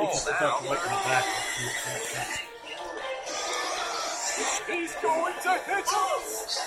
Oh, the back. He's going to hit us!